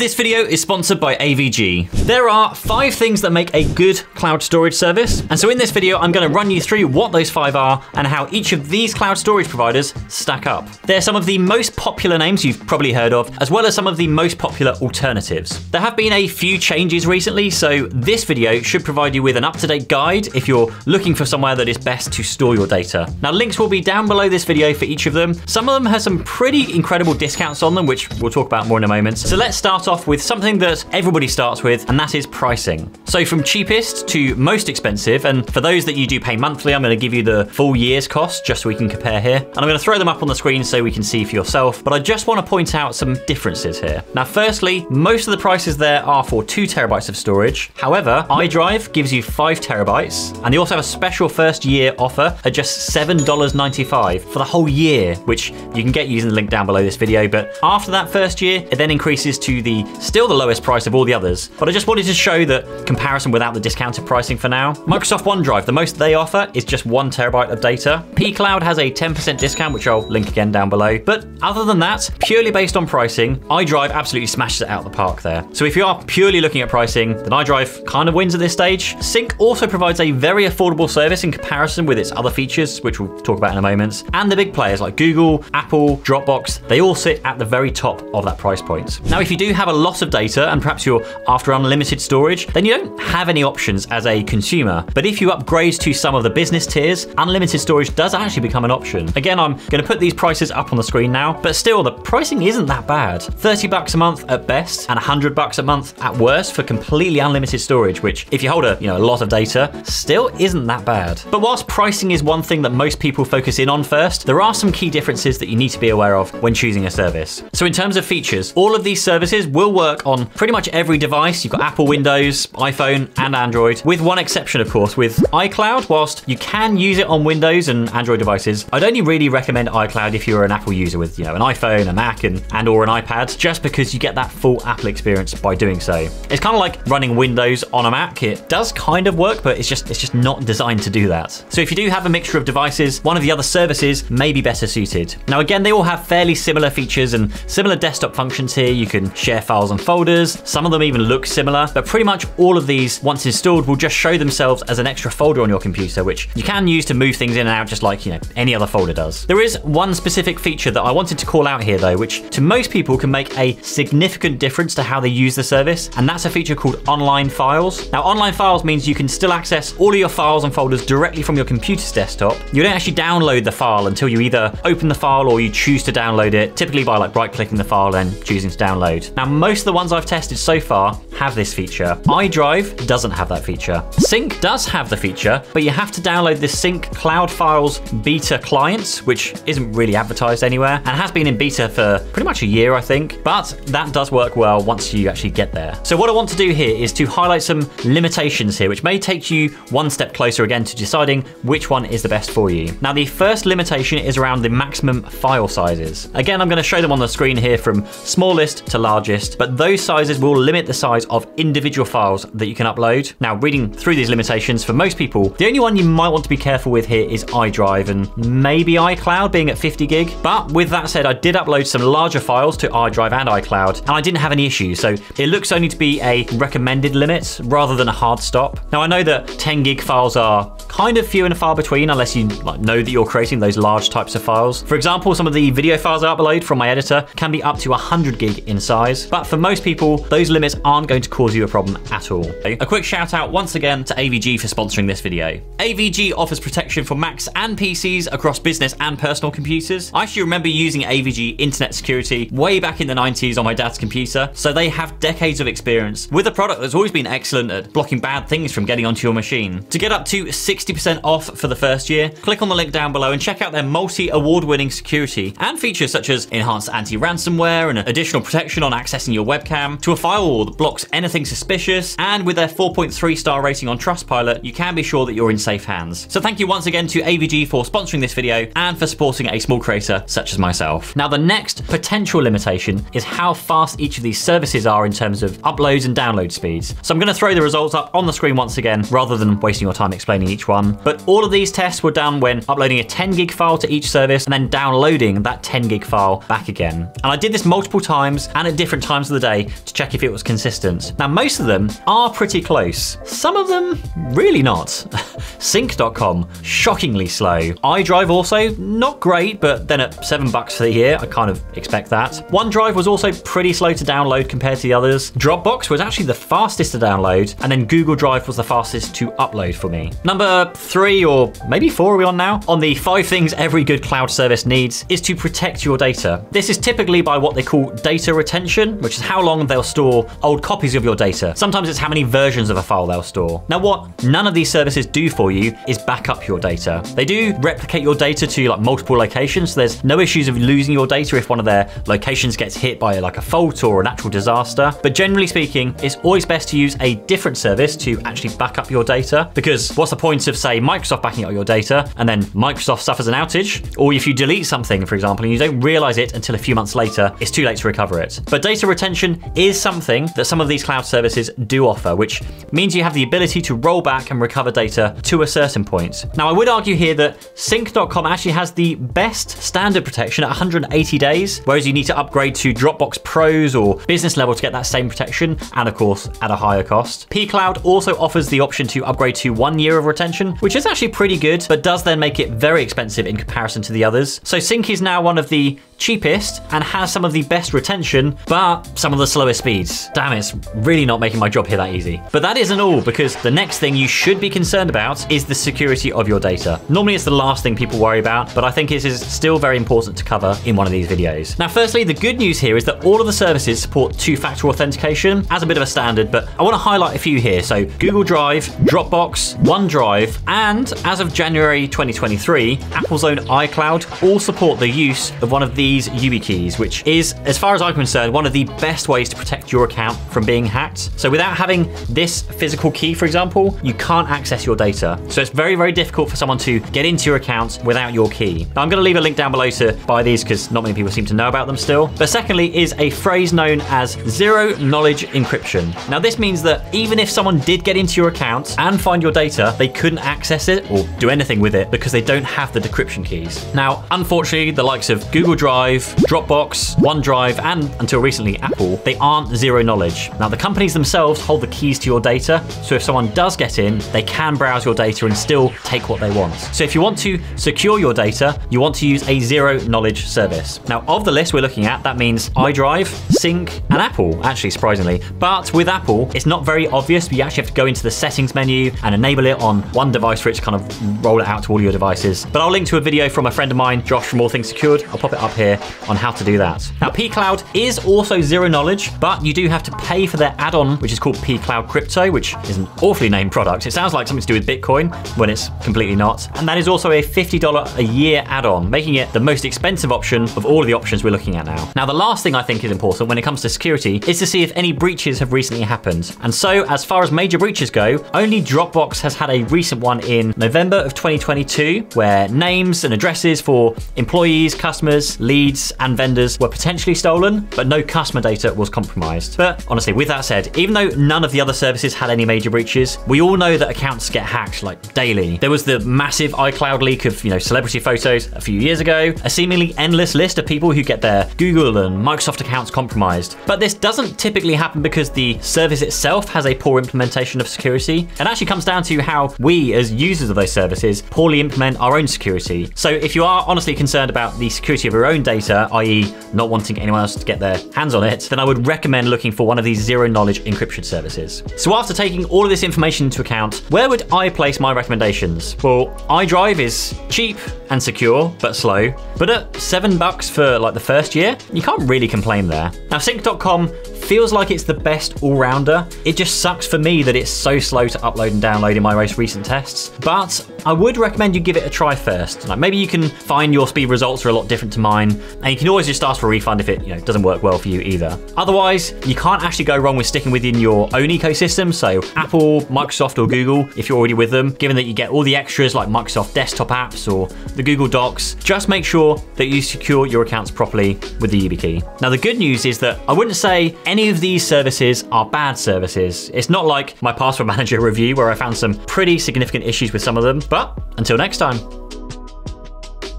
This video is sponsored by AVG. There are five things that make a good cloud storage service. And so in this video, I'm gonna run you through what those five are and how each of these cloud storage providers stack up. They're some of the most popular names you've probably heard of, as well as some of the most popular alternatives. There have been a few changes recently, so this video should provide you with an up-to-date guide if you're looking for somewhere that is best to store your data. Now, links will be down below this video for each of them. Some of them have some pretty incredible discounts on them, which we'll talk about more in a moment. So let's start off with something that everybody starts with, and that is pricing. So from cheapest to most expensive, and for those that you do pay monthly, I'm gonna give you the full year's cost just so we can compare here. And I'm gonna throw them up on the screen so we can see for yourself, but I just wanna point out some differences here. Now, firstly, most of the prices there are for two terabytes of storage. However, iDrive gives you five terabytes, and they also have a special first year offer at just $7.95 for the whole year, which you can get using the link down below this video. But after that first year, it then increases to the still the lowest price of all the others. But I just wanted to show that comparison without the discounted pricing for now. Microsoft OneDrive, the most they offer is just one terabyte of data. pCloud has a 10% discount, which I'll link again down below. But other than that, purely based on pricing, iDrive absolutely smashes it out the park there. So if you are purely looking at pricing, then iDrive kind of wins at this stage. Sync also provides a very affordable service in comparison with its other features, which we'll talk about in a moment. And the big players like Google, Apple, Dropbox, they all sit at the very top of that price point. Now, if you do have a lot of data and perhaps you're after unlimited storage, then you don't have any options as a consumer. But if you upgrade to some of the business tiers, unlimited storage does actually become an option. Again, I'm gonna put these prices up on the screen now, but still the pricing isn't that bad. 30 bucks a month at best and 100 bucks a month at worst for completely unlimited storage, which if you hold a, you know, a lot of data, still isn't that bad. But whilst pricing is one thing that most people focus in on first, there are some key differences that you need to be aware of when choosing a service. So in terms of features, all of these services will work on pretty much every device. You've got Apple, Windows, iPhone, and Android, with one exception, of course, with iCloud. Whilst you can use it on Windows and Android devices, I'd only really recommend iCloud if you're an Apple user with, you know, an iPhone, a Mac, and, and or an iPad, just because you get that full Apple experience by doing so. It's kind of like running Windows on a Mac. It does kind of work, but it's just it's just not designed to do that. So if you do have a mixture of devices, one of the other services may be better suited. Now again, they all have fairly similar features and similar desktop functions here. You can share files and folders. Some of them even look similar, but pretty much all of these, once installed, will just show themselves as an extra folder on your computer, which you can use to move things in and out just like, you know, any other folder does. There is one specific feature that I wanted to call out here though, which to most people can make a significant difference to how they use the service, and that's a feature called online files. Now, online files means you can still access all of your files and folders directly from your computer's desktop. You don't actually download the file until you either open the file or you choose to download it, typically by like right-clicking the file and choosing to download. Now, most of the ones I've tested so far have this feature. iDrive doesn't have that feature. Sync does have the feature, but you have to download the Sync Cloud Files beta client, which isn't really advertised anywhere, and has been in beta for pretty much a year, I think. But that does work well once you actually get there. So what I want to do here is to highlight some limitations here, which may take you one step closer again to deciding which one is the best for you. Now, the first limitation is around the maximum file sizes. Again, I'm going to show them on the screen here from smallest to largest, but those sizes will limit the size of individual files that you can upload. Now, reading through these limitations, for most people, the only one you might want to be careful with here is iDrive and maybe iCloud being at 50 gig. But with that said, I did upload some larger files to iDrive and iCloud, and I didn't have any issues. So it looks only to be a recommended limit rather than a hard stop. Now, I know that 10 gig files are kind of few and far between unless you like, know that you're creating those large types of files. For example, some of the video files I upload from my editor can be up to 100 gig in size, but for most people, those limits aren't going to cause you a problem at all. A quick shout out once again to AVG for sponsoring this video. AVG offers protection for Macs and PCs across business and personal computers. I actually remember using AVG Internet Security way back in the 90s on my dad's computer, so they have decades of experience with a product that's always been excellent at blocking bad things from getting onto your machine. To get up to 60% off for the first year, click on the link down below and check out their multi-award winning security and features such as enhanced anti-ransomware and additional protection on accessing your webcam to a firewall that blocks anything suspicious, and with their 4.3 star rating on Trustpilot, you can be sure that you're in safe hands. So thank you once again to AVG for sponsoring this video and for supporting a small creator such as myself. Now the next potential limitation is how fast each of these services are in terms of uploads and download speeds. So I'm gonna throw the results up on the screen once again, rather than wasting your time explaining each one. But all of these tests were done when uploading a 10 gig file to each service and then downloading that 10 gig file back again. And I did this multiple times and at different times of the day to check if it was consistent. Now, most of them are pretty close. Some of them, really not. Sync.com, shockingly slow. iDrive also, not great, but then at seven bucks for the year, I kind of expect that. OneDrive was also pretty slow to download compared to the others. Dropbox was actually the fastest to download, and then Google Drive was the fastest to upload for me. Number three, or maybe four are we on now? On the five things every good cloud service needs is to protect your data. This is typically by what they call data retention, which is how long they'll store old copies of your data. Sometimes it's how many versions of a file they'll store. Now, what none of these services do for you is back up your data. They do replicate your data to like multiple locations, so there's no issues of losing your data if one of their locations gets hit by like a fault or a natural disaster. But generally speaking, it's always best to use a different service to actually back up your data because what's the point of say Microsoft backing up your data and then Microsoft suffers an outage or if you delete something for example and you don't realize it until a few months later, it's too late to recover it. But data retention is something that some of these cloud services do offer, which means you have the ability to roll back and recover data to a certain point. Now I would argue here that sync.com actually has the best standard protection at 180 days, whereas you need to upgrade to Dropbox Pros or business level to get that same protection, and of course, at a higher cost. pCloud also offers the option to upgrade to one year of retention, which is actually pretty good, but does then make it very expensive in comparison to the others. So Sync is now one of the cheapest and has some of the best retention, but some of the slowest speeds. Damn, it's really not making my job here that easy. But that isn't all, because the next thing you should be concerned about is the security of your data. Normally it's the last thing people worry about, but I think it is still very important to cover in one of these videos. Now, firstly, the good news here is that all of the services support two-factor authentication as a bit of a standard, but I want to highlight a few here. So Google Drive, Dropbox, OneDrive, and as of January 2023, Apple's own iCloud all support the use of one of these these YubiKeys, which is, as far as I'm concerned, one of the best ways to protect your account from being hacked. So without having this physical key, for example, you can't access your data. So it's very, very difficult for someone to get into your account without your key. Now, I'm going to leave a link down below to buy these because not many people seem to know about them still. But secondly is a phrase known as zero knowledge encryption. Now, this means that even if someone did get into your account and find your data, they couldn't access it or do anything with it because they don't have the decryption keys. Now, unfortunately, the likes of Google Drive Drive, Dropbox, OneDrive, and until recently Apple, they aren't zero knowledge. Now the companies themselves hold the keys to your data, so if someone does get in, they can browse your data and still take what they want. So if you want to secure your data, you want to use a zero knowledge service. Now of the list we're looking at, that means iDrive, Sync, and Apple, actually surprisingly. But with Apple, it's not very obvious, but you actually have to go into the settings menu and enable it on one device for it to kind of roll it out to all your devices. But I'll link to a video from a friend of mine, Josh from All Things Secured. I'll pop it up here here on how to do that. Now, pCloud is also zero knowledge, but you do have to pay for their add-on, which is called pCloud Crypto, which is an awfully named product. It sounds like something to do with Bitcoin when it's completely not. And that is also a $50 a year add-on, making it the most expensive option of all of the options we're looking at now. Now, the last thing I think is important when it comes to security is to see if any breaches have recently happened. And so, as far as major breaches go, only Dropbox has had a recent one in November of 2022, where names and addresses for employees, customers, leads, leads and vendors were potentially stolen, but no customer data was compromised. But honestly, with that said, even though none of the other services had any major breaches, we all know that accounts get hacked like daily. There was the massive iCloud leak of, you know, celebrity photos a few years ago, a seemingly endless list of people who get their Google and Microsoft accounts compromised. But this doesn't typically happen because the service itself has a poor implementation of security. It actually comes down to how we as users of those services poorly implement our own security. So if you are honestly concerned about the security of your own data, i.e. not wanting anyone else to get their hands on it, then I would recommend looking for one of these zero knowledge encryption services. So after taking all of this information into account, where would I place my recommendations? Well, iDrive is cheap and secure, but slow. But at seven bucks for like the first year, you can't really complain there. Now sync.com feels like it's the best all-rounder. It just sucks for me that it's so slow to upload and download in my most recent tests. But I would recommend you give it a try first. Like maybe you can find your speed results are a lot different to mine, and you can always just ask for a refund if it you know doesn't work well for you either. Otherwise, you can't actually go wrong with sticking within your own ecosystem. So Apple, Microsoft, or Google, if you're already with them, given that you get all the extras like Microsoft desktop apps or the Google Docs, just make sure that you secure your accounts properly with the YubiKey. Now the good news is that I wouldn't say any any of these services are bad services. It's not like my password manager review where I found some pretty significant issues with some of them, but until next time.